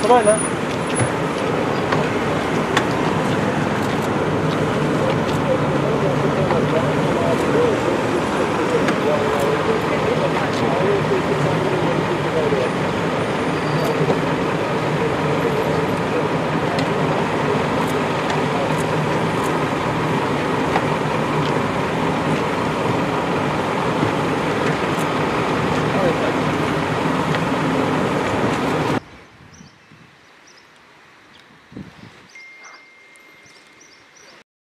Trabalha.